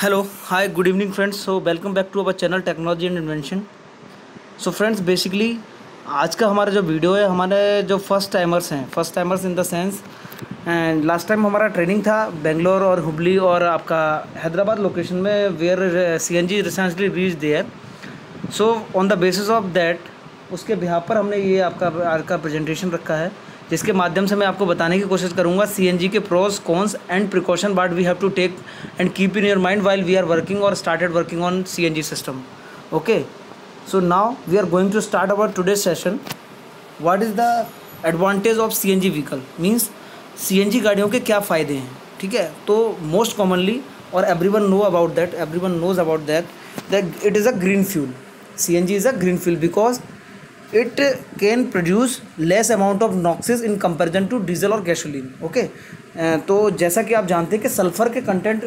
Hello hi good evening friends so welcome back to our channel technology and invention so friends basically आज का हमारा जो video है, हमारे जो फ़र्स्ट टाइमर्स हैं first timers in the sense and last time हमारा training था बेंगलोर और हुबली और आपका हैदराबाद लोकेशन में where C N G recently reach there so on the basis of that उसके बिहार पर हमने ये आपका, आज का प्रेजेंटेशन रखा है। जिसके माध्यम से मैं आपको बताने की कोशिश करूँगा सीएनजी के pros cons and precaution but we have to take and keep in your mind while we are working और started working on CNG system okay so now we are going to start our today session what is the advantage of CNG vehicle means C गाड़ियों के क्या फ़ायदे हैं? ठीक है? तो most commonly और every one know about that every one knows about that that it is a green fuel C N G is a green fuel because it can produce less amount of noxious in comparison to diesel और gasoline okay तो जैसा कि आप जानते हैं कि sulphur के content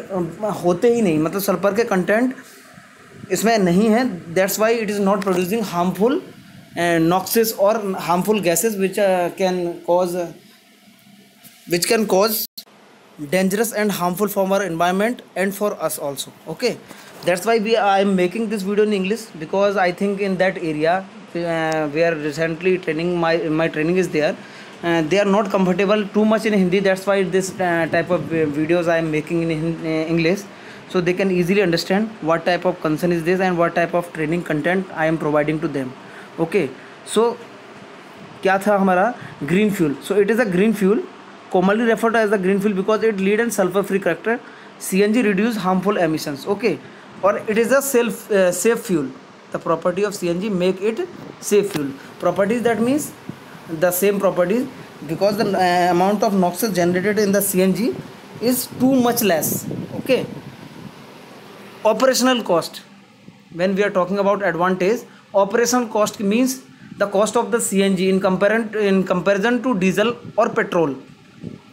होते ही नहीं मतलब सल्फ़र के कंटेंट इसमें नहीं है। That's why it is not producing harmful noxious और harmful gases which can cause which can cause and harmful for our environment and for us also okay? That's why we i am making this video in english because i think in that area uh, where recently training my my training is there uh, they are not comfortable too much in hindi that's why this uh, type of videos i am making in uh, english so they can easily understand what type of concern is this and what type of training content i am providing to them okay so क्या था हमारा green fuel so it is a green fuel commonly referred to as the green fuel because it lead and sulfur free character cng reduce harmful emissions okay or it is a self uh, safe fuel the property of cng make it safe fuel. Properties that means the same properties because the uh, amount of noxes generated in the cng is too much less okay? Operational cost. When we are talking about advantage operational cost means the cost of the cng in comparison in comparison to diesel or petrol.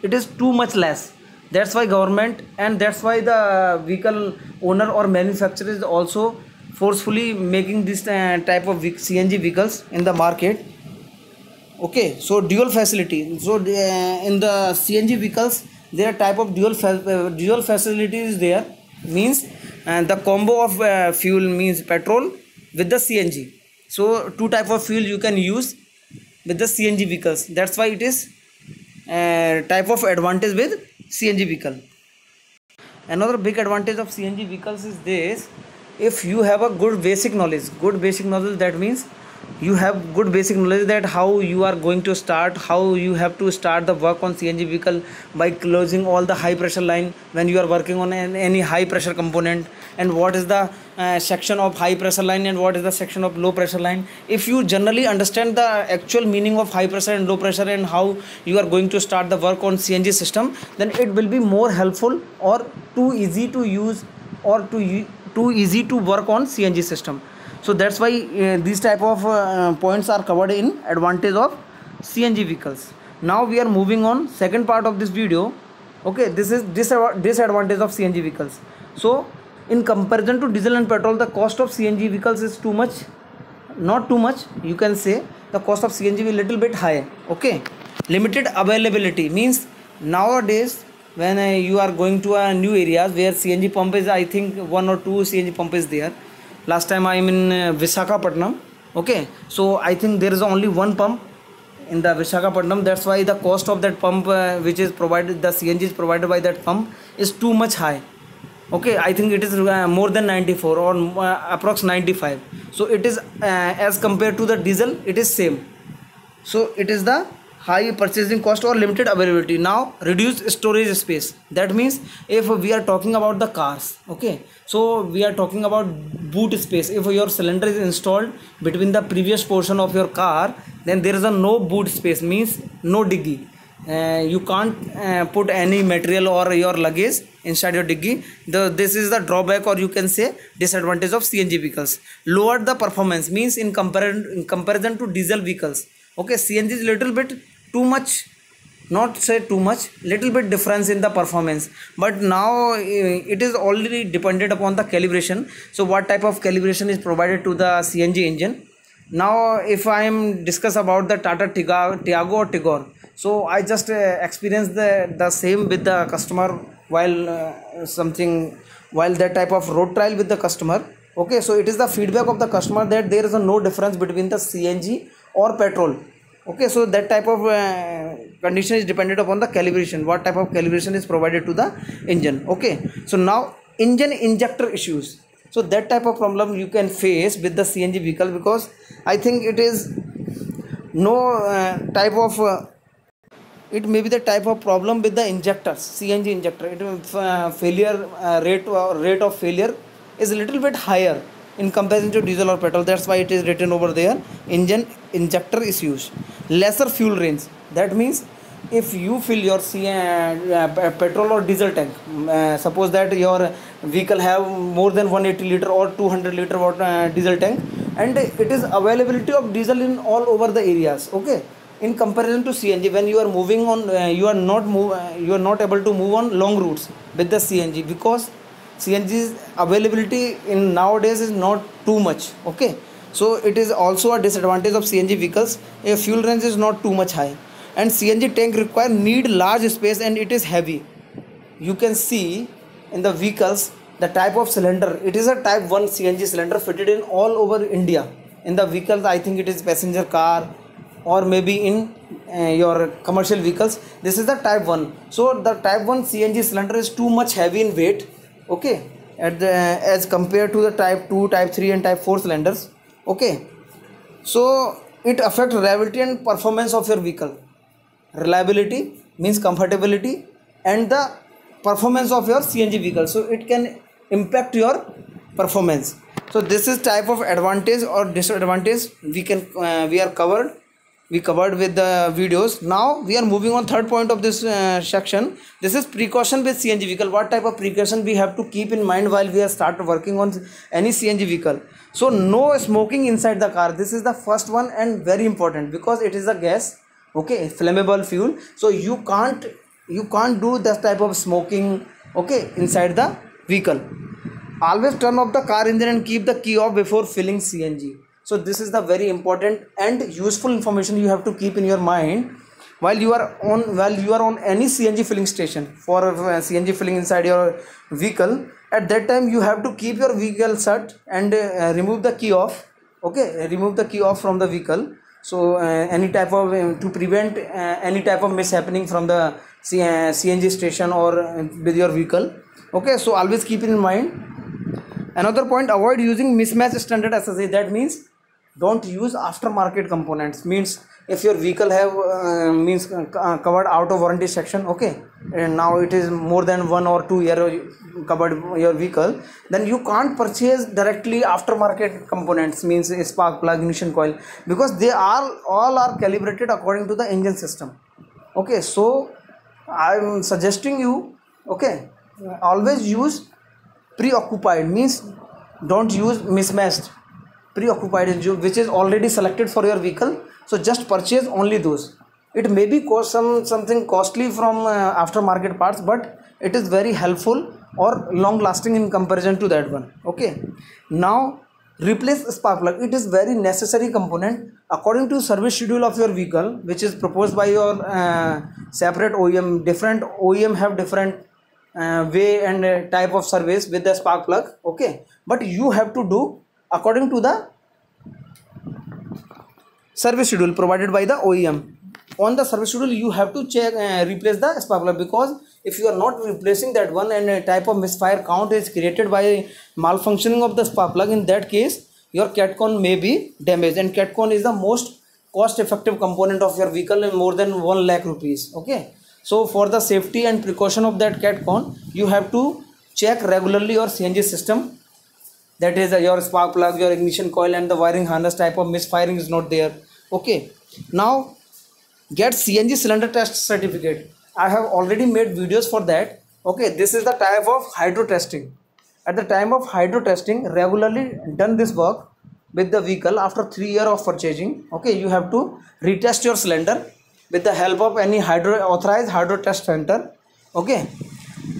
It is too much less. That's why government and that's why the vehicle owner or manufacturer is also forcefully making this uh, type of cng vehicles in the market. Okay so dual facility. So uh, in the cng vehicles there are type of dual uh, dual facility is there. Means and the combo of fuel means petrol with the cng so two type of fuel you can use with the cng vehicles. That's why it is uh, type of advantage with CNG vehicle. Another big advantage of CNG vehicles is this if you have a good basic knowledge, good basic knowledge that means you have good basic knowledge that how you are going to start how you have to start the work on cng vehicle by closing all the high pressure line when you are working on any high pressure component. And what is the uh, section of high pressure line and what is the section of low pressure line? If you generally understand the actual meaning of high pressure and low pressure and how you are going to start the work on cng system then it will be more helpful or too easy to use or too too easy to work on cng system. So that's why uh, these type of uh, points are covered in advantage of cng vehicles. Now we are moving on second part of this video. Okay this is this disadvantage of cng vehicles. So in comparison to diesel and petrol the cost of cng vehicles is too much not too much you can say. The cost of cng is little bit high okay limited availability means nowadays when uh, you are going to a new areas where cng pump is i think one or two cng pump is there. Last time i'm in uh, visakhapatnam okay? So i think there is only one pump in the visakhapatnam. That's why the cost of that pump uh, which is provided the cng is provided by that pump is too much high okay? I think it is uh, more than 94 or uh, approx 95 so it is uh, as compared to the diesel it is same. So it is the high purchasing cost or limited availability. Now reduce storage space. That means if we are talking about the cars okay? So we are talking about boot space. If your cylinder is installed between the previous portion of your car then there is a no boot space means no diggy. Uh, you can't uh, put any material or your luggage inside your diggy. The this is the drawback or you can say disadvantage of cng vehicles. Lower the performance means in comparison in comparison to diesel vehicles okay cng is little bit too much. Not say too much little bit difference in the performance. But now eh, it is already dependent upon the calibration. So what type of calibration is provided to the cng engine? Now if i am discuss about the tata tiago or tigor so i just uh, experienced the the same with the customer while uh, something while that type of road trial with the customer. Okay so it is the feedback of the customer that there is a no difference between the cng or petrol. Okay so that type of uh, condition is dependent upon the calibration. What type of calibration is provided to the engine? Okay so now engine injector issues. So that type of problem you can face with the cng vehicle because i think it is no uh, type of uh, it may be the type of problem with the injectors cng injector. It uh, failure uh, rate or rate of failure is a little bit higher in comparison to diesel or petrol. That's why it is written over there. Engine injector is used. Lesser fuel range. That means if you fill your C, uh, uh, petrol or diesel tank uh, suppose that your vehicle have more than 180 liter or 200 liter water, uh, diesel tank and it is availability of diesel in all over the areas okay? In comparison to cng when you are moving on uh, you are not move uh, you are not able to move on long routes with the cng because cng's availability in nowadays is not too much okay? So it is also a disadvantage of cng vehicles. A fuel range is not too much high. And cng tank require need large space and it is heavy. You can see in the vehicles the type of cylinder it is a type 1 cng cylinder fitted in all over india. In the vehicles i think it is passenger car or maybe in uh, your commercial vehicles. This is the type 1 so the type 1 cng cylinder is too much heavy in weight okay. At the as compared to the type 2 type 3 and type 4 cylinders. Okay. So it affects reliability and performance of your vehicle. Reliability means comfortability and the performance of your cng vehicle. So it can impact your performance. So this is type of advantage or disadvantage we can uh, we are covered we covered with the videos. Now we are moving on third point of this uh, section. This is precaution with cng vehicle. What type of precaution we have to keep in mind while we are start working on any cng vehicle? So no smoking inside the car. This is the first one and very important because it is a gas okay flammable fuel. So you can't you can't do that type of smoking okay inside the vehicle. Always turn off the car engine and keep the key off before filling cng so this is the very important and useful information you have to keep in your mind while you are on while you are on any cng filling station for cng filling inside your vehicle. At that time you have to keep your vehicle shut and uh, remove the key off. Okay? Remove the key off from the vehicle. So uh, any type of uh, to prevent uh, any type of mishappening from the C- uh, cng station or uh, with your vehicle. Okay? So always keep in mind. Another point avoid using mismatch standard accessory that means don't use aftermarket components. Means if your vehicle have uh, means uh, covered out of warranty section okay. And now it is more than one or two year covered your vehicle then you can't purchase directly aftermarket components means spark plug ignition coil because they are all are calibrated according to the engine system. Okay so i'm suggesting you okay always use preoccupied means don't use mismatched preoccupied engine which is already selected for your vehicle. So just purchase only those. It may be cost some something costly from uh, aftermarket parts but it is very helpful or long lasting in comparison to that one. Okay? Now replace spark plug. It is very necessary component. According to service schedule of your vehicle which is proposed by your uh, separate OEM different OEM have different uh, way and uh, type of service with the spark plug. Okay? But you have to do according to the service schedule provided by the OEM on the service schedule you have to check uh, replace the spark plug because if you are not replacing that one and a type of misfire count is created by malfunctioning of the spark plug in that case your catcon may be damaged. And catcon is the most cost effective component of your vehicle in more than 1 lakh rupees okay? So for the safety and precaution of that catcon you have to check regularly your cng system that is uh, your spark plug your ignition coil and the wiring harness type of misfiring is not there. Okay. Now get cng cylinder test certificate. I have already made videos for that. Okay. This is the type of hydro testing. At the time of hydro testing regularly done this work with the vehicle after three year of purchasing. Okay. You have to retest your cylinder with the help of any hydro authorized hydro test center. Okay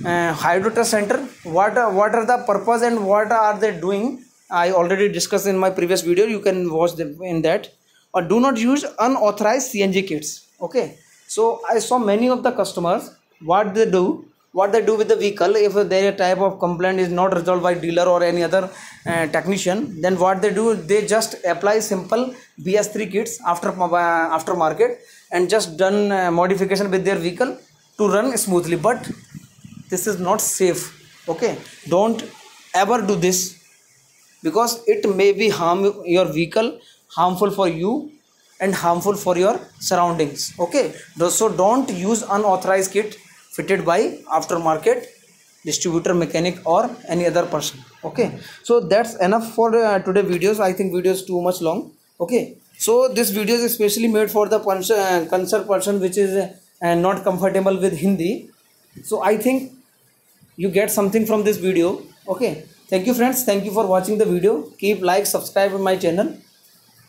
uh, center. What are, what are the purpose and what are they doing? I already discussed in my previous video. You can watch them in that. Or do not use unauthorized cng kits. Okay. So i saw many of the customers what they do what they do with the vehicle. If their type of complaint is not resolved by dealer or any other uh, technician then what they do they just apply simple bs3 kits after uh, after market and just done uh, modification with their vehicle to run smoothly. But this is not safe okay? Don't ever do this because it may be harm your vehicle harmful for you and harmful for your surroundings okay? So don't use unauthorized kit fitted by aftermarket distributor mechanic or any other person okay? So that's enough for uh, today videos. I think video is too much long okay? So this video is especially made for the uh, concerned person which is uh, not comfortable with hindi. So i think you get something from this video. Okay? Thank you friends. Thank you for watching the video. Keep like subscribe my channel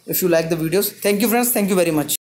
if you like the videos. Thank you friends. Thank you very much